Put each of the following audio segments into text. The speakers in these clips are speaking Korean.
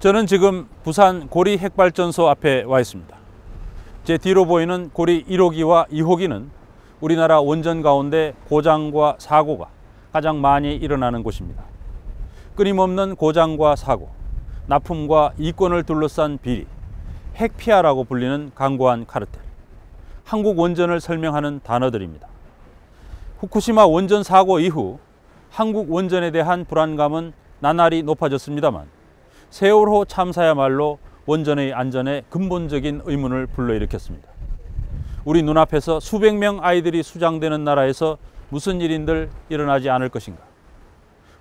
저는 지금 부산 고리 핵발전소 앞에 와 있습니다. 제 뒤로 보이는 고리 1호기와 2호기는 우리나라 원전 가운데 고장과 사고가 가장 많이 일어나는 곳입니다. 끊임없는 고장과 사고, 납품과 이권을 둘러싼 비리, 핵피아라고 불리는 강고한 카르텔, 한국 원전을 설명하는 단어들입니다. 후쿠시마 원전 사고 이후 한국 원전에 대한 불안감은 나날이 높아졌습니다만 세월호 참사야말로 원전의 안전에 근본적인 의문을 불러일으켰습니다. 우리 눈앞에서 수백 명 아이들이 수장되는 나라에서 무슨 일인들 일어나지 않을 것인가.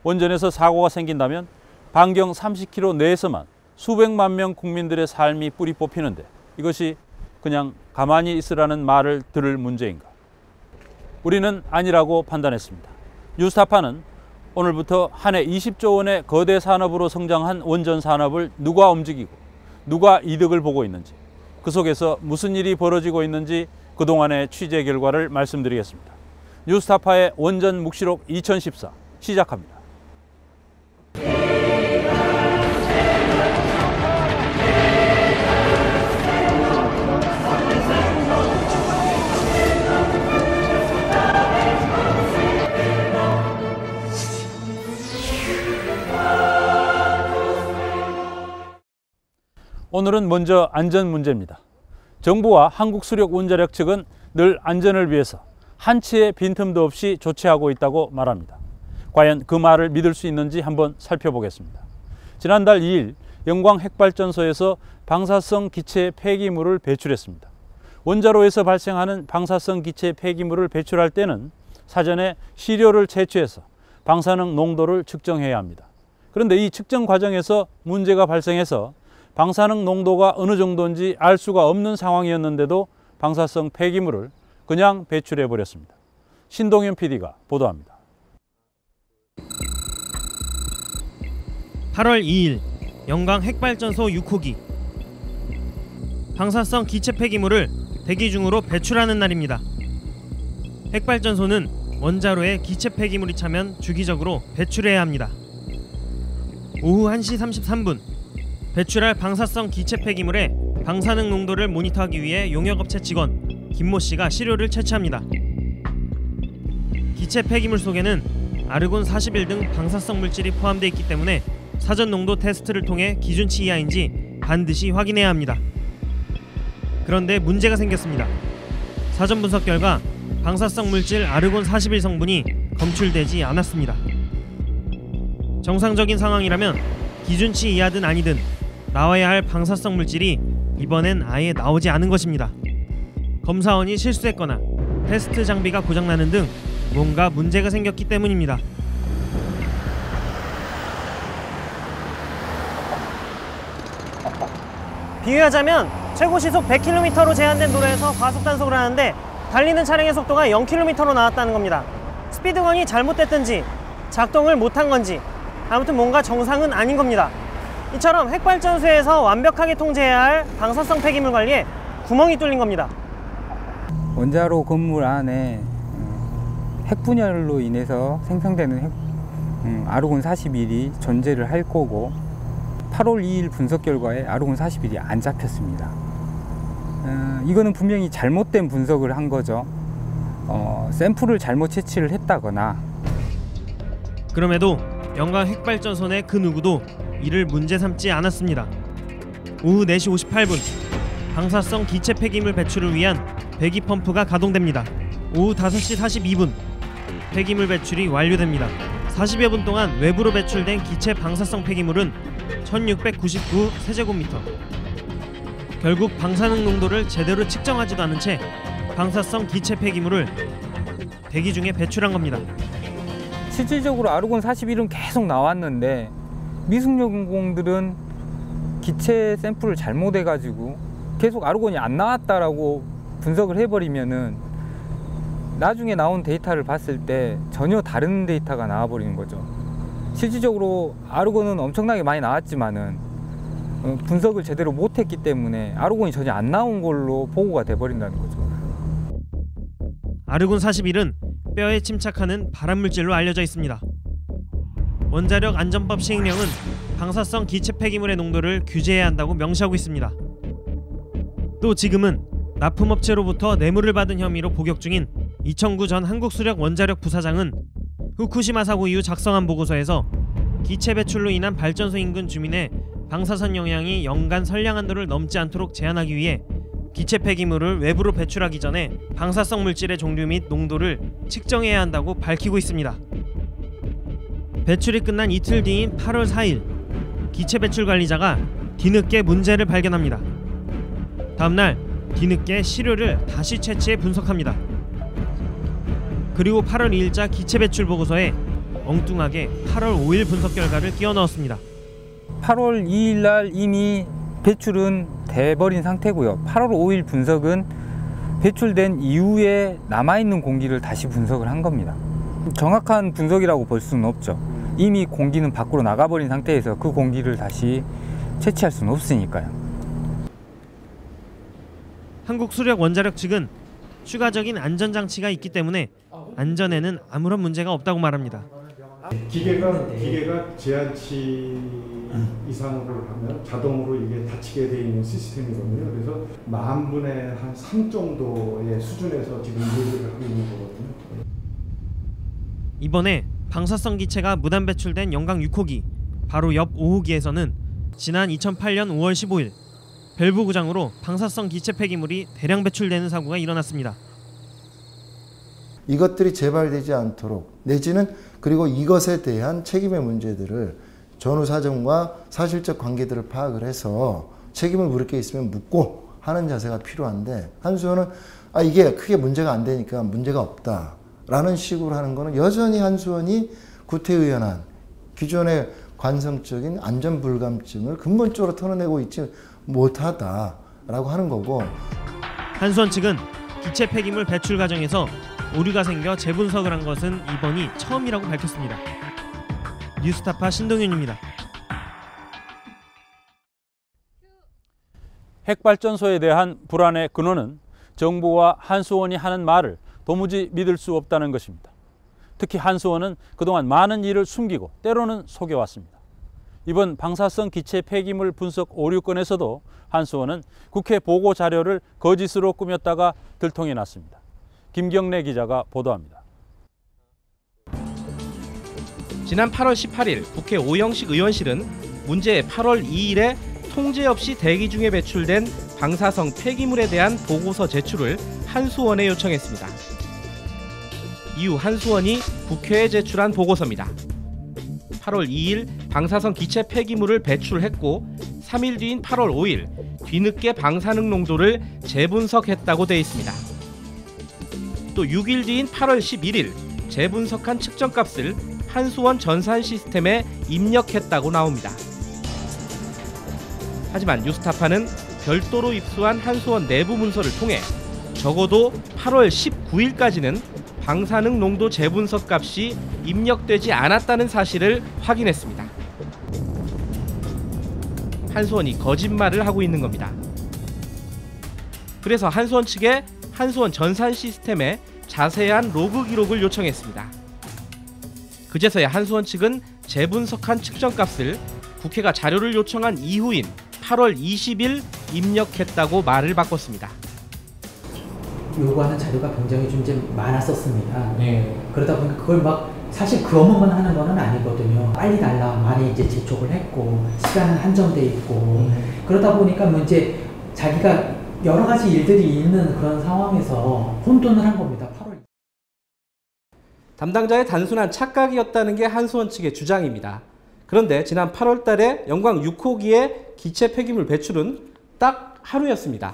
원전에서 사고가 생긴다면 반경 30km 내에서만 수백만 명 국민들의 삶이 뿌리 뽑히는데 이것이 그냥 가만히 있으라는 말을 들을 문제인가. 우리는 아니라고 판단했습니다. 뉴스타파는 오늘부터 한 해 20조 원의 거대 산업으로 성장한 원전 산업을 누가 움직이고 누가 이득을 보고 있는지 그 속에서 무슨 일이 벌어지고 있는지 그동안의 취재 결과를 말씀드리겠습니다. 뉴스타파의 원전 묵시록 2014 시작합니다. 오늘은 먼저 안전 문제입니다. 정부와 한국수력원자력 측은 늘 안전을 위해서 한치의 빈틈도 없이 조치하고 있다고 말합니다. 과연 그 말을 믿을 수 있는지 한번 살펴보겠습니다. 지난달 2일 영광 핵발전소에서 방사성 기체 폐기물을 배출했습니다. 원자로에서 발생하는 방사성 기체 폐기물을 배출할 때는 사전에 시료를 채취해서 방사능 농도를 측정해야 합니다. 그런데 이 측정 과정에서 문제가 발생해서 방사능 농도가 어느 정도인지 알 수가 없는 상황이었는데도 방사성 폐기물을 그냥 배출해 버렸습니다. 신동현 PD가 보도합니다. 8월 2일 영광 핵발전소 6호기 방사성 기체 폐기물을 대기 중으로 배출하는 날입니다. 핵발전소는 원자로에 기체 폐기물이 차면 주기적으로 배출해야 합니다. 오후 1시 33분 배출할 방사성 기체 폐기물의 방사능 농도를 모니터하기 위해 용역업체 직원 김모 씨가 시료를 채취합니다. 기체 폐기물 속에는 아르곤 41 등 방사성 물질이 포함되어 있기 때문에 사전 농도 테스트를 통해 기준치 이하인지 반드시 확인해야 합니다. 그런데 문제가 생겼습니다. 사전 분석 결과 방사성 물질 아르곤 41 성분이 검출되지 않았습니다. 정상적인 상황이라면 기준치 이하든 아니든 나와야 할 방사성 물질이 이번엔 아예 나오지 않은 것입니다. 검사원이 실수했거나 테스트 장비가 고장나는 등 뭔가 문제가 생겼기 때문입니다. 비유하자면 최고 시속 100km로 제한된 도로에서 과속 단속을 하는데 달리는 차량의 속도가 0km로 나왔다는 겁니다. 스피드건이 잘못됐든지 작동을 못한 건지 아무튼 뭔가 정상은 아닌 겁니다. 이처럼 핵발전소에서 완벽하게 통제해야 할 방사성 폐기물 관리에 구멍이 뚫린 겁니다. 원자로 건물 안에 음, 핵분열로 인해서 생성되는 핵, 음, 아르곤 41이 존재를 할 거고 8월 2일 분석 결과에 아르곤 41이 안 잡혔습니다. 어, 이거는 분명히 잘못된 분석을 한 거죠. 어, 샘플을 잘못 채취를 했다거나 그럼에도 영광 핵발전소 내 그 누구도 이를 문제 삼지 않았습니다. 오후 4시 58분 방사성 기체 폐기물 배출을 위한 배기 펌프가 가동됩니다. 오후 5시 42분 폐기물 배출이 완료됩니다. 40여 분 동안 외부로 배출된 기체 방사성 폐기물은 1699 세제곱미터. 결국 방사능 농도를 제대로 측정하지도 않은 채 방사성 기체 폐기물을 대기 중에 배출한 겁니다. 실질적으로 아르곤 41은 계속 나왔는데 미숙련공들은 기체 샘플을 잘못해 가지고 계속 아르곤이 안 나왔다라고 분석을 해버리면은 나중에 나온 데이터를 봤을 때 전혀 다른 데이터가 나와버리는 거죠. 실질적으로 아르곤은 엄청나게 많이 나왔지만은 어, 분석을 제대로 못했기 때문에 아르곤이 전혀 안 나온 걸로 보고가 돼버린다는 거죠. 아르곤 41은 뼈에 침착하는 발암물질로 알려져 있습니다. 원자력 안전법 시행령은 방사성 기체 폐기물의 농도를 규제해야 한다고 명시하고 있습니다. 또 지금은 납품업체로부터 뇌물을 받은 혐의로 복역 중인 이청구 전 한국수력 원자력 부사장은 후쿠시마 사고 이후 작성한 보고서에서 기체 배출로 인한 발전소 인근 주민의 방사선 영향이 연간 선량 한도를 넘지 않도록 제한하기 위해 기체 폐기물을 외부로 배출하기 전에 방사성 물질의 종류 및 농도를 측정해야 한다고 밝히고 있습니다. 배출이 끝난 이틀 뒤인 8월 4일 기체 배출 관리자가 뒤늦게 문제를 발견합니다. 다음 날 뒤늦게 시료를 다시 채취해 분석합니다. 그리고 8월 2일자 기체 배출 보고서에 엉뚱하게 8월 5일 분석 결과를 끼워 넣었습니다. 8월 2일 날 이미 배출은 돼버린 상태고요. 8월 5일 분석은 배출된 이후에 남아있는 공기를 다시 분석을 한 겁니다. 정확한 분석이라고 볼 수는 없죠. 이미 공기는 밖으로 나가버린 상태에서 그 공기를 다시 채취할 수는 없으니까요. 한국수력 원자력 측은 추가적인 안전 장치가 있기 때문에 안전에는 아무런 문제가 없다고 말합니다. 기계가 기계가 제한치 이상으로 하면 자동으로 이게 닫히게 돼 있는 시스템이거든요. 그래서 만 분의 한 3 정도의 수준에서 지금 요리를 하고 있는 거거든요. 이번에 방사성 기체가 무단 배출된 영광 6호기 바로 옆 5호기에서는 지난 2008년 5월 15일 밸브 고장으로 방사성 기체 폐기물이 대량 배출되는 사고가 일어났습니다. 이것들이 재발되지 않도록 내지는 그리고 이것에 대한 책임의 문제들을 전후 사정과 사실적 관계들을 파악을 해서 책임을 물을 게 있으면 묻고 하는 자세가 필요한데 한수원은 아 이게 크게 문제가 안 되니까 문제가 없다 라는 식으로 하는 거는 여전히 한수원이 구태의연한 기존의 관성적인 안전 불감증을 근본적으로 털어내고 있지 못하다라고 하는 거고 한수원 측은 기체 폐기물 배출 과정에서 오류가 생겨 재분석을 한 것은 이번이 처음이라고 밝혔습니다. 뉴스타파 신동윤입니다. 핵발전소에 대한 불안의 근원은 정부와 한수원이 하는 말을 도무지 믿을 수 없다는 것입니다. 특히 한수원은 그동안 많은 일을 숨기고 때로는 속여왔습니다. 이번 방사성 기체 폐기물 분석 오류 건에서도 한수원은 국회 보고 자료를 거짓으로 꾸몄다가 들통이 났습니다. 김경래 기자가 보도합니다. 지난 8월 18일 국회 오영식 의원실은 문제의 8월 2일에 통제 없이 대기 중에 배출된 방사성 폐기물에 대한 보고서 제출을 한수원에 요청했습니다. 이후 한수원이 국회에 제출한 보고서입니다. 8월 2일 방사성 기체 폐기물을 배출했고 3일 뒤인 8월 5일 뒤늦게 방사능 농도를 재분석했다고 돼 있습니다. 또 6일 뒤인 8월 11일 재분석한 측정값을 한수원 전산 시스템에 입력했다고 나옵니다. 하지만 뉴스타파는 별도로 입수한 한수원 내부 문서를 통해 적어도 8월 19일까지는 방사능 농도 재분석 값이 입력되지 않았다는 사실을 확인했습니다. 한수원이 거짓말을 하고 있는 겁니다. 그래서 한수원 측에 한수원 전산 시스템에 자세한 로그 기록을 요청했습니다. 그제서야 한수원 측은 재분석한 측정값을 국회가 자료를 요청한 이후인 8월 20일 입력했다고 말을 바꿨습니다. 요구하는 자료가 굉장히 좀 이제 많았었습니다. 그러다 보니까 그걸 막 사실 그 업무만 하는 거는 아니거든요. 빨리 달라 많이 이제 재촉을 했고 시간은 한정돼 있고 그러다 보니까 뭐 이제 자기가 여러 가지 일들이 있는 그런 상황에서 혼돈을 한 겁니다. 8월 담당자의 단순한 착각이었다는 게 한수원 측의 주장입니다. 그런데 지난 8월 달에 영광 6호기의 기체 폐기물 배출은 딱 하루였습니다.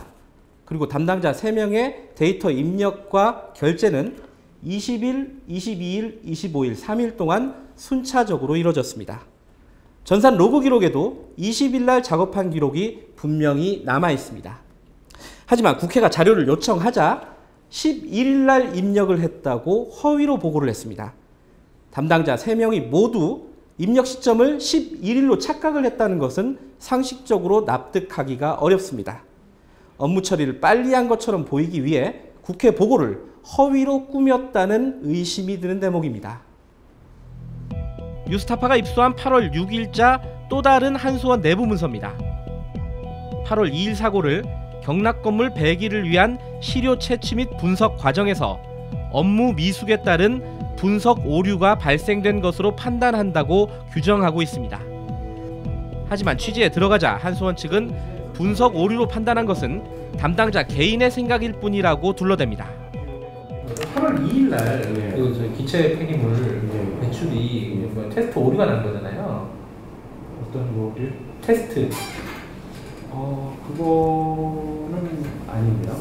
그리고 담당자 3명의 데이터 입력과 결제는 20일, 22일, 25일 3일 동안 순차적으로 이루어졌습니다. 전산 로그 기록에도 20일 날 작업한 기록이 분명히 남아 있습니다. 하지만 국회가 자료를 요청하자 11일 날 입력을 했다고 허위로 보고를 했습니다. 담당자 3명이 모두 입력 시점을 11일로 착각을 했다는 것은 상식적으로 납득하기가 어렵습니다. 업무 처리를 빨리 한 것처럼 보이기 위해 국회 보고를 허위로 꾸몄다는 의심이 드는 대목입니다. 뉴스타파가 입수한 8월 6일자 또 다른 한수원 내부 문서입니다. 8월 2일 사고를 경락 건물 배기를 위한 시료 채취 및 분석 과정에서 업무 미숙에 따른 분석 오류가 발생된 것으로 판단한다고 규정하고 있습니다. 하지만 취재에 들어가자 한수원 측은 분석 오류로 판단한 것은 담당자 개인의 생각일 뿐이라고 둘러댑니다. 8월 2일 날 그, 저 기체 폐기물 배출이 뭐 테스트 오류가 난 거잖아요. 어떤 거를? 테스트. 어 그거는 아닌데요.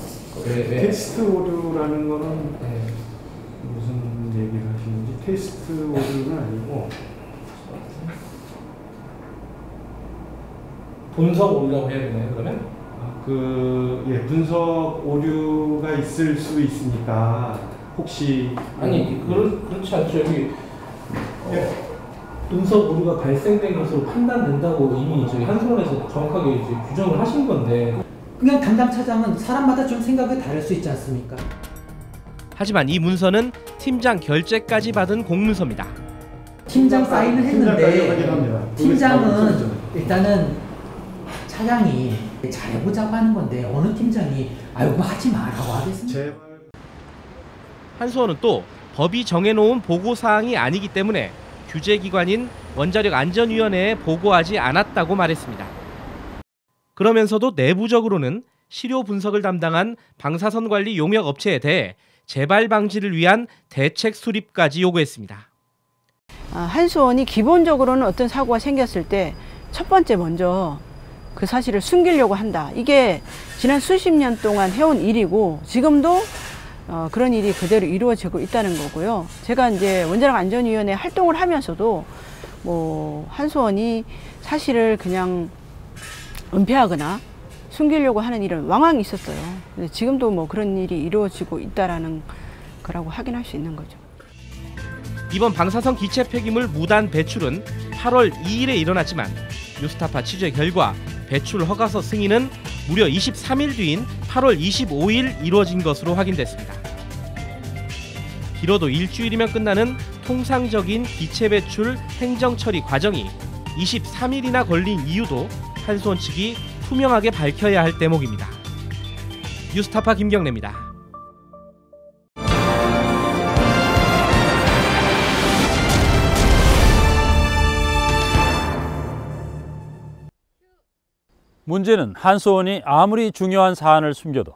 왜, 왜? 테스트 오류라는 거는 네. 무슨 얘기를 하시는지 테스트 오류는 아니고 분석 오류라고 해야 되나요, 그러면? 아, 그 예, 분석 오류가 있을 수 있으니까 혹시 아니, 그렇, 그렇지 않죠. 여기 어, 예. 분석 오류가 발생된 것으로 판단된다고 이미 저희 한수원에서 정확하게 이제 규정을 하신 건데 그냥 담당 차장은 사람마다 좀 생각이 다를 수 있지 않습니까? 하지만 이 문서는 팀장 결재까지 받은 공문서입니다. 팀장 사인을 했는데. 팀장은 일단은 차장이 잘해보자고 하는 건데 어느 팀장이 아유 그거 하지 마라고 하겠습니까? 한수원은 또 법이 정해놓은 보고 사항이 아니기 때문에 규제기관인 원자력 안전위원회에 보고하지 않았다고 말했습니다. 그러면서도 내부적으로는 시료 분석을 담당한 방사선 관리 용역 업체에 대해 재발 방지를 위한 대책 수립까지 요구했습니다. 아, 한수원이 기본적으로는 어떤 사고가 생겼을 때 첫 번째 먼저 그 사실을 숨기려고 한다. 이게 지난 수십 년 동안 해온 일이고 지금도 어, 그런 일이 그대로 이루어지고 있다는 거고요. 제가 이제 원자력 안전위원회 활동을 하면서도 뭐 한수원이 사실을 그냥 은폐하거나 숨기려고 하는 일은 왕왕 있었어요. 근데 지금도 뭐 그런 일이 이루어지고 있다라는 거라고 확인할 수 있는 거죠. 이번 방사선 기체 폐기물 무단 배출은 8월 2일에 일어났지만 뉴스타파 취재 결과 배출 허가서 승인은 무려 23일 뒤인 8월 25일 이루어진 것으로 확인됐습니다. 길어도 일주일이면 끝나는 통상적인 기체 배출 행정 처리 과정이 23일이나 걸린 이유도 한수원 측이 투명하게 밝혀야 할 대목입니다. 뉴스타파 김경래입니다. 문제는 한수원이 아무리 중요한 사안을 숨겨도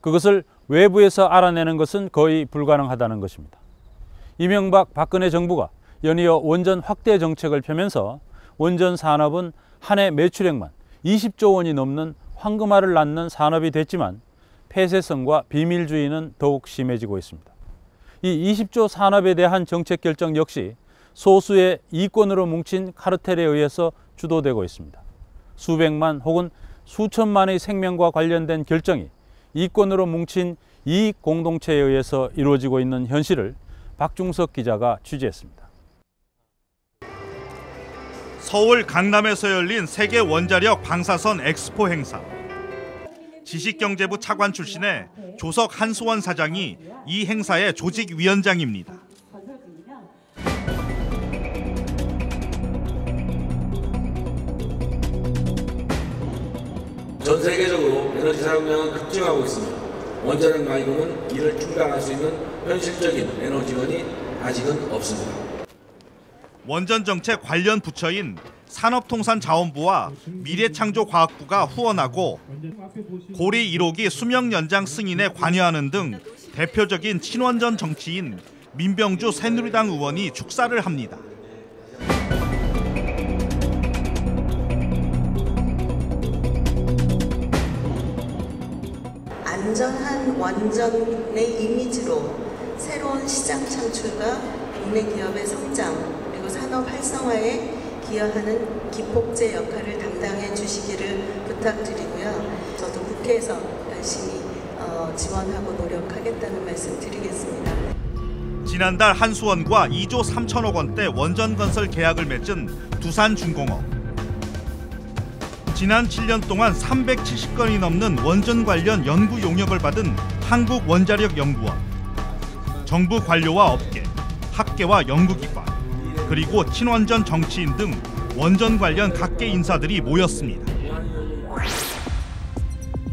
그것을 외부에서 알아내는 것은 거의 불가능하다는 것입니다. 이명박 박근혜 정부가 연이어 원전 확대 정책을 펴면서 원전 산업은 한 해 매출액만 20조 원이 넘는 황금알을 낳는 산업이 됐지만 폐쇄성과 비밀주의는 더욱 심해지고 있습니다. 이 20조 산업에 대한 정책 결정 역시 소수의 이권으로 뭉친 카르텔에 의해서 주도되고 있습니다. 수백만 혹은 수천만의 생명과 관련된 결정이 이권으로 뭉친 이익 공동체에 의해서 이루어지고 있는 현실을 박중석 기자가 취재했습니다. 서울 강남에서 열린 세계 원자력 방사선 엑스포 행사. 지식경제부 차관 출신의 조석 한수원 사장이 이 행사의 조직위원장입니다. 전 세계적으로 에너지 사용량은 급증하고 있으며 원자력 말고는 이를 충당할 수 있는 현실적인 에너지원이 아직은 없습니다. 원전 정책 관련 부처인 산업통상자원부와 미래창조과학부가 후원하고 고리 1호기 수명 연장 승인에 관여하는 등 대표적인 친원전 정치인 민병주 새누리당 의원이 축사를 합니다. 안전한 원전의 이미지로 새로운 시장 창출과 국내 기업의 성장 그리고 산업 활성화에 기여하는 기폭제 역할을 담당해 주시기를 부탁드리고요. 저도 국회에서 열심히 어, 지원하고 노력하겠다는 말씀 드리겠습니다. 지난달 한수원과 2조 3천억 원대 원전 건설 계약을 맺은 두산중공업. 지난 7년 동안 370건이 넘는 원전 관련 연구 용역을 받은 한국원자력연구원. 정부 관료와 업계, 학계와 연구기관, 그리고 친원전 정치인 등 원전 관련 각계 인사들이 모였습니다.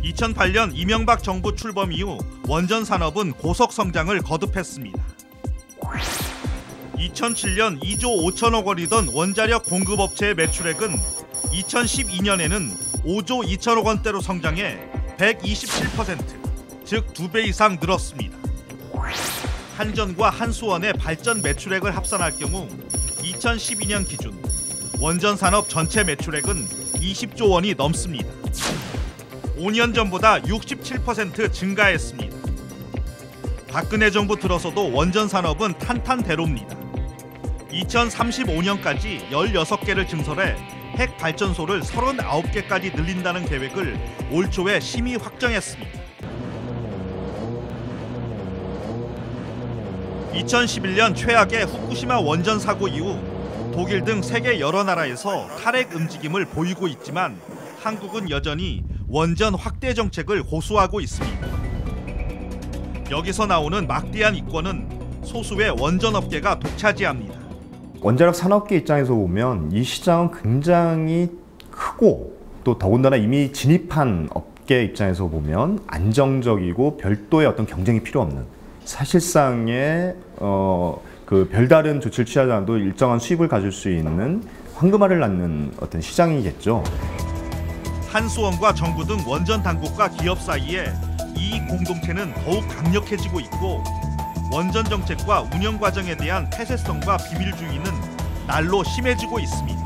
2008년 이명박 정부 출범 이후 원전 산업은 고속 성장을 거듭했습니다. 2007년 2조 5천억 원이던 원자력 공급업체의 매출액은 2012년에는 5조 2천억 원대로 성장해 127%, 즉 두 배 이상 늘었습니다. 한전과 한수원의 발전 매출액을 합산할 경우 2012년 기준 원전 산업 전체 매출액은 20조 원이 넘습니다. 5년 전보다 67% 증가했습니다. 박근혜 정부 들어서도 원전 산업은 탄탄대로입니다. 2035년까지 16개를 증설해 핵 발전소를 39개까지 늘린다는 계획을 올 초에 심의 확정했습니다. 2011년 최악의 후쿠시마 원전 사고 이후 독일 등 세계 여러 나라에서 탈핵 움직임을 보이고 있지만 한국은 여전히 원전 확대 정책을 고수하고 있습니다. 여기서 나오는 막대한 이권은 소수의 원전 업계가 독차지합니다. 원자력 산업계 입장에서 보면 이 시장은 굉장히 크고 또 더군다나 이미 진입한 업계 입장에서 보면 안정적이고 별도의 어떤 경쟁이 필요 없는 사실상의 어, 그 별다른 조치를 취하지 않아도 일정한 수입을 가질 수 있는 황금알을 낳는 어떤 시장이겠죠. 한수원과 정부 등 원전 당국과 기업 사이에 이익 공동체는 더욱 강력해지고 있고 원전 정책과 운영 과정에 대한 폐쇄성과 비밀주의는 날로 심해지고 있습니다.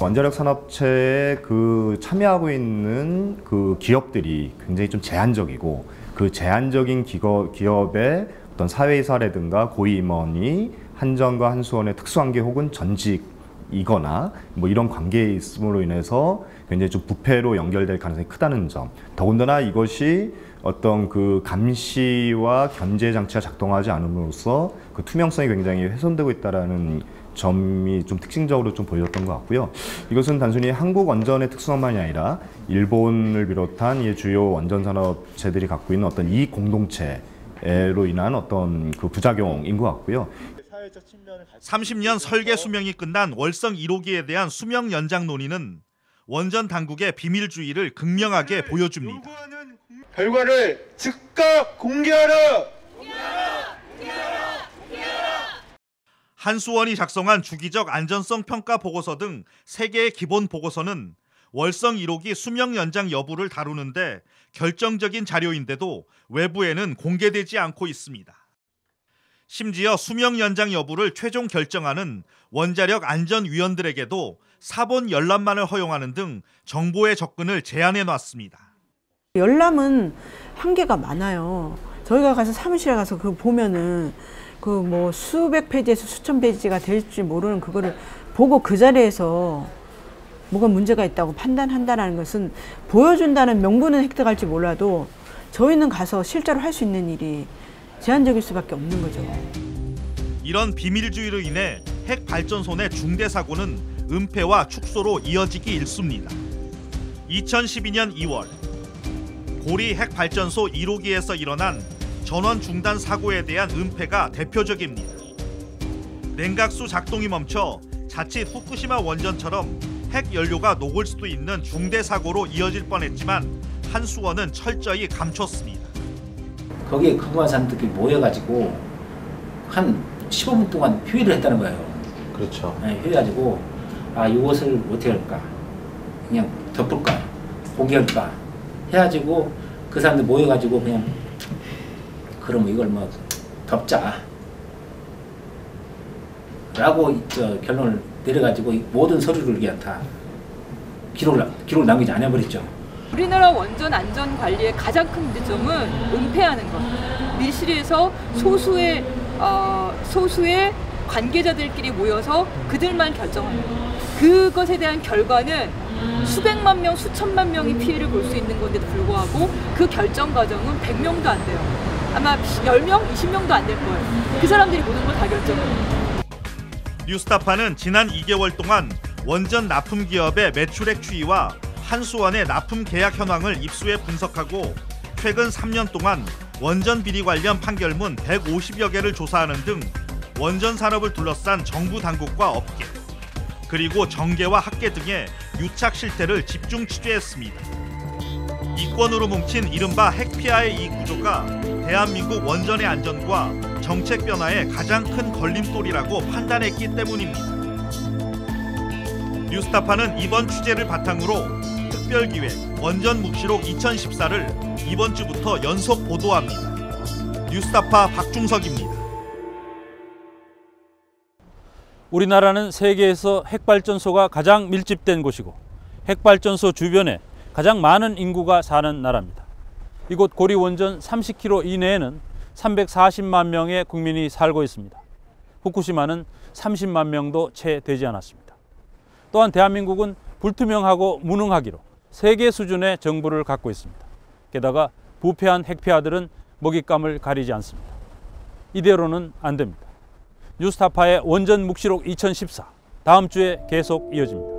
원자력 산업체에 그 참여하고 있는 그 기업들이 굉장히 좀 제한적이고 그 제한적인 기업의 어떤 사회이사라든가 고위 임원이 한전과 한수원의 특수관계 혹은 전직이거나 뭐 이런 관계에 있음으로 인해서 굉장히 좀 부패로 연결될 가능성이 크다는 점. 더군다나 이것이 어떤 그 감시와 견제 장치가 작동하지 않음으로써 그 투명성이 굉장히 훼손되고 있다라는 점이 좀 특징적으로 좀 보였던 것 같고요. 이것은 단순히 한국 원전의 특성만이 아니라 일본을 비롯한 이 주요 원전 산업체들이 갖고 있는 어떤 이익 공동체로 인한 어떤 그 부작용인 것 같고요. 30년 설계 수명이 끝난 월성 1호기에 대한 수명 연장 논의는 원전 당국의 비밀주의를 극명하게 보여줍니다. 결과를 즉각 공개하라! 한수원이 작성한 주기적 안전성 평가 보고서 등세 개의 기본 보고서는 월성 1호기 수명 연장 여부를 다루는데 결정적인 자료인데도 외부에는 공개되지 않고 있습니다. 심지어 수명 연장 여부를 최종 결정하는 원자력 안전위원들에게도 사본 열람만을 허용하는 등 정보의 접근을 제한해 놨습니다. 열람은 한계가 많아요. 저희가 가서 사무실에 가서 그 보면은 그 뭐 수백 페이지에서 수천 페이지가 될지 모르는 그거를 보고 그 자리에서 뭐가 문제가 있다고 판단한다는 것은 보여준다는 명분은 획득할지 몰라도 저희는 가서 실제로 할 수 있는 일이 제한적일 수밖에 없는 거죠. 이런 비밀주의로 인해 핵 발전소 내 중대 사고는 은폐와 축소로 이어지기 일쑤입니다. 2012년 2월 고리 핵 발전소 1호기에서 일어난 전원 중단 사고에 대한 은폐가 대표적입니다. 냉각수 작동이 멈춰 자칫 후쿠시마 원전처럼 핵 연료가 녹을 수도 있는 중대 사고로 이어질 뻔했지만 한수원은 철저히 감췄습니다. 거기에 근무한 사람들끼리 모여가지고 한 15분 동안 회의를 했다는 거예요. 그렇죠. 네, 회의가지고 아 이것을 어떻게 할까? 그냥 덮을까? 포기할까? 해가지고 그 사람들 모여가지고 그냥 그러면 이걸 뭐 덮자. 라고 저 결론을 내려가지고 모든 서류를 그냥 다 기록을, 기록을 남기지 않아버렸죠. 우리나라 원전 안전 관리의 가장 큰 문제점은 은폐하는 것. 밀실에서 소수의 어, 소수의 관계자들끼리 모여서 그들만 결정하는 것. 그것에 대한 결과는 수백만 명, 수천만 명이 피해를 볼 수 있는 건데도 불구하고 그 결정 과정은 100명도 안 돼요. 아마 10명, 20명도 안 될 거예요. 그 사람들이 모든 걸 다 결정해요. 뉴스타파는 지난 2개월 동안 원전 납품 기업의 매출액 추이와 한수원의 납품 계약 현황을 입수해 분석하고 최근 3년 동안 원전 비리 관련 판결문 150여 개를 조사하는 등 원전 산업을 둘러싼 정부 당국과 업계 그리고 정계와 학계 등의 유착 실태를 집중 취재했습니다. 이권으로 뭉친 이른바 핵피아의 이 구조가 대한민국 원전의 안전과 정책 변화의 가장 큰 걸림돌이라고 판단했기 때문입니다. 뉴스타파는 이번 취재를 바탕으로 특별기획 원전 묵시록 2014를 이번 주부터 연속 보도합니다. 뉴스타파 박중석입니다. 우리나라는 세계에서 핵발전소가 가장 밀집된 곳이고 핵발전소 주변에 가장 많은 인구가 사는 나라입니다. 이곳 고리 원전 30km 이내에는 340만 명의 국민이 살고 있습니다. 후쿠시마는 30만 명도 채 되지 않았습니다. 또한 대한민국은 불투명하고 무능하기로 세계 수준의 정부를 갖고 있습니다. 게다가 부패한 핵폐하들은 먹잇감을 가리지 않습니다. 이대로는 안 됩니다. 뉴스타파의 원전 묵시록 2014 다음 주에 계속 이어집니다.